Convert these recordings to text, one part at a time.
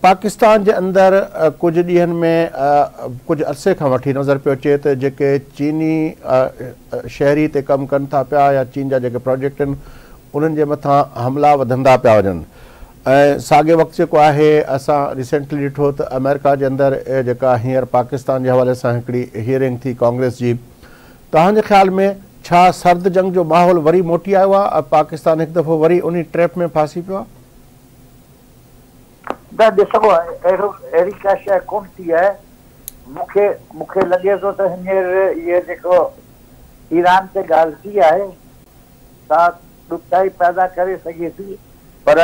پاکستان کے اندر کچھ ڈیم کچھ عرصے کا وی نظر پہ اچے تو چینی شہری تم کن تھا پیا چین جا پروجیکٹن ان حملہ بدا پہ وجن ساگے وقت ہے اصان ریسینٹلی ڈھٹو تو امیرکا کے اندر ہر پاکستان کے حوالے سے ہرگ تھی کانگریس کی تہذی خیال میں سرد جنگ جو ماحول ویری موٹی آیا پاکستان ایک دفعہ ویری ان میں پھاسی پہ آ न ॾिसबो अहिड़ो अहिड़ी का शइ कोन थी आहे मूंखे मूंखे लॻे थो त हींअर जेको ईरान ते ॻाल्हि थी आहे पैदा करे सघे थी पर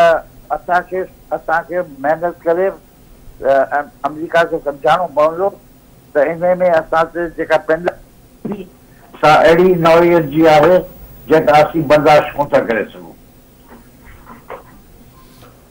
असांखे असांखे महिनत करे खे सम्झाइणो पवंदो त हिन में असां जेका अहिड़ी नौरियत जी आहे जेका असीं बर्दाश्त कोन था करे सघूं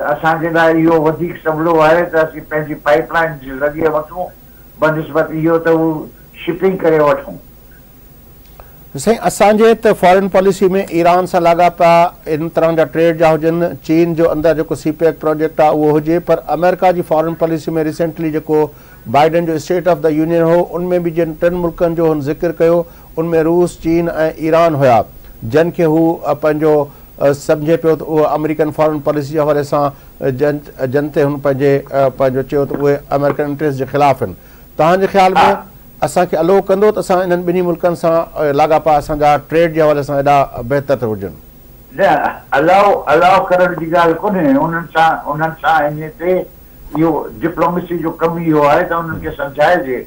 असांजे लाइ इहो वधीक सवलो आहे त असीं पंहिंजी पाइपलाइन जे ज़रिए वठूं वठूं इहो त शिपिंग करे साईं असांजे फॉरेन पॉलिसी में ईरान सां लाॻापा इन तरह जा ट्रेड जा हुजनि चीन जो अंदरि जेको सी पी एक प्रोजेक्ट आहे उहो हुजे पर अमेरिका जी फॉरेन पॉलिसी में रिसेंटली जेको बाइडन जो स्टेट ऑफ द यूनियन हो उनमें बि जिन टिनि मुल्कनि जो हुन ज़िक्र कयो उनमें रूस चीन ऐं ईरान हुया जिन खे हू पंहिंजो सम्झे पियो त उहो अमेरिकन फॉरन पॉलिसी जे हवाले सां जन ते हुन पंहिंजे पंहिंजो चयो त उहे अमेरिकन इंट्रेस्ट जे ख़िलाफ़ आहिनि तव्हांजे ख़्याल में असांखे अलाओ कंदो त ॿिनी मुल्कनि सां लाॻापा असांजा ट्रेड जे हवाले सां हेॾा हुजनि जी कमु इहो आहे त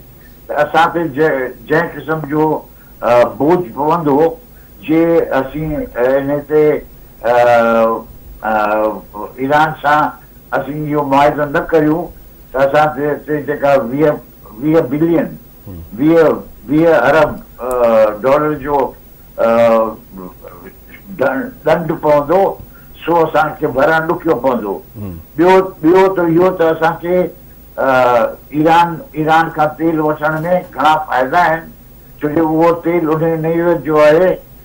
ते जंहिं क़िस्म जो बोझ पवंदो जे ईरान सां असीं इहो मुआदो न करियूं त असां जेका वीह वीह बिलियन वीह वीह अरब डॉलर जो दंड पवंदो सो असांखे भरणु ॾुखियो पवंदो ॿियो ॿियो त इहो त असांखे ईरान ईरान खां तेल वठण में घणा फ़ाइदा आहिनि छो जो उहो तेल उन जो आहे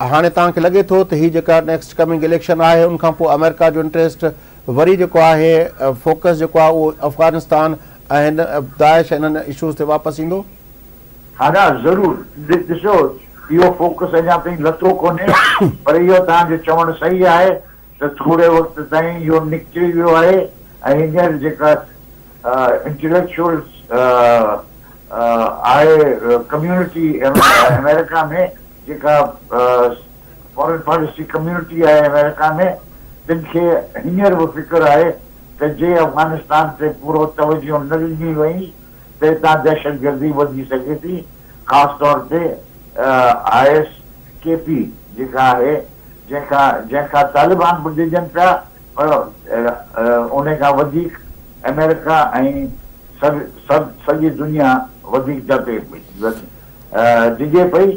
हाणे तव्हांखे लॻे थो त हीअ जेका नेक्स्ट कमिंग इलेक्शन आहे उनखां पोइ अमेरिका जो इंटरेस्ट वरी जेको आहे उहो अफगानिस्तान ऐं दाइश इशूज़ ते वापसि ईंदो हा न ज़रूरु अञा ताईं लथो कोन्हे पर इहो तव्हांजो चवणु सही आहे त थोरे वियो आहे जेका फॉरेन पॉलिसी कम्युनिटी आहे अमेरिका में तिन खे हींअर बि फिक्र आहे त जे अफ़गानिस्तान ते पूरो तवजो न ॾिनी वई त हितां दहशतगर्दी वधी सघे थी ख़ासि तौर ते आई एस केपी जेका आहे जंहिंखां जंहिंखां तालिबान ॿुधजनि पिया पर उनखां वधीक अमेरिका ऐं सॼी दुनिया वधीक जाते डिजे पई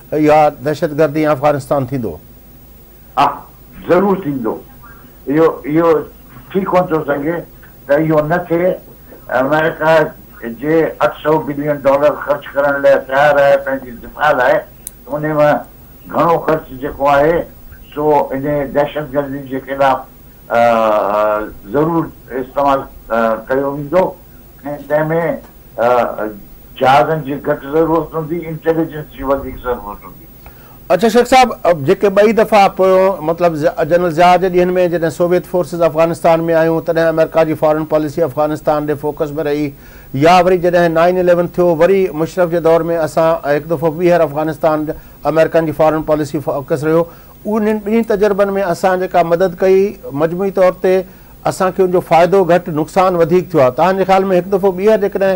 دہشت گردی افغانستان ضرور ٹھیک سکے تو یہ امیرکا جی، اٹھ سو بلین ڈالر خرچ کرنے تیار ہے دفاع ہے ان میں گھڑو خرچ ہے سو ان دہشت گردی ضرور استعمال کر جہازن جی جی اچھا شیک صاحب مطلب جی بہ دفاع جنرل جیا سوویت فورسز افغانستان میں آئیں تمیرکا فورن پالس افغانستان فوکس میں ری یا ویری جدید نائن الیون تھو وی مشرف کے دور میں اثر ایک دفعہ افغانستان امیرکا فورن پالس فوکس رہی تجربوں میں اب مدد کئی مجموعی طور پہ اُن کو فائدہ گھٹ نقصان تیال میں ایک دفعہ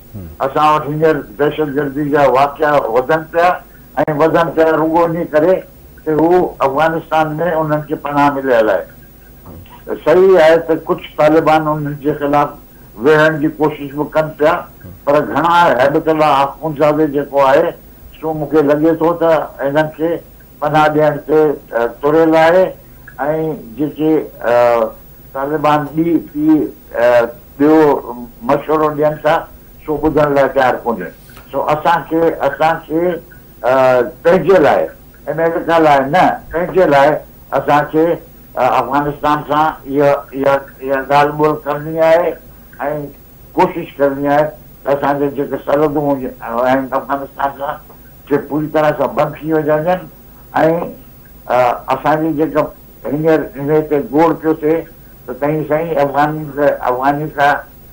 असां वटि हींअर दहशतगर्दी जा वाकिया वधनि पिया ऐं वधनि पिया रुगो इन करे हू अफ़गानिस्तान में उन्हनि खे पनाह मिलियल आहे सही आहे त कुझु तालिबान उन्हनि जे ख़िलाफ़ वेहण जी कोशिशि बि कनि पिया पर घणा हैडला हाकूनादे जेको आहे सो मूंखे लॻे थो त हिननि खे पनाह ॾियण ते तुरियल आहे ऐं जेके तालिबान ॿी ॿियो मशवरो ॾियनि था सो ॿुधण लाइ तयारु कोन्हे सो असांखे असांखे पंहिंजे लाइ अमेरिका लाइ न पंहिंजे लाइ असांखे अफ़गानिस्तान सां इहा इहा इहा ॻाल्हि ॿोल करणी आहे ऐं कोशिशि करणी आहे त असांजे जेके सरहदूं आहिनि अफ़गानिस्तान सां पूरी तरह सां बंदि थी वञनि ऐं असांजी जेका हींअर हिन ते गोड़ पियो थिए त कई साईं अफ़गानी अफ़गानी सां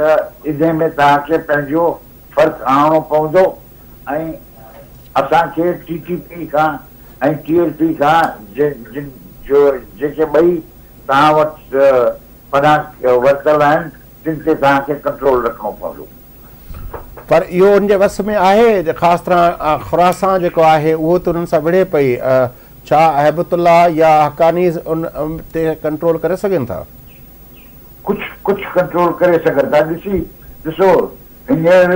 इन में तव्हांखे पंहिंजो फ़र्क़ु आणणो पवंदो ऐं असांखे टी टी पी खां ऐं टी एके ॿई तव्हां वटि वरितल आहिनि पर इहो उन जे वस में आहे ख़ासि तरह खुरासा जेको आहे उहो त उन्हनि सां विड़े पई छा अहबतुल्ला या हकानी उन ते कंट्रोल करे सघनि था कुझु कुझु कंट्रोल करे सघनि था ॾिसी ॾिसो हींअर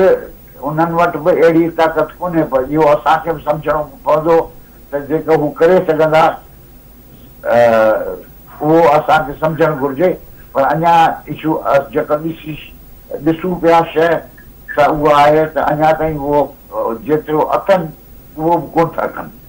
उन्हनि वटि बि अहिड़ी ताक़त कोन्हे पर इहो असांखे बि सम्झणो पवंदो त जेको हू करे सघंदा उहो असांखे सम्झणु घुरिजे पर अञा इशू जेका ॾिसी ॾिसूं पिया शइ त उहा आहे त अञा ताईं उहो जेतिरो अथनि उहो बि कोन था कनि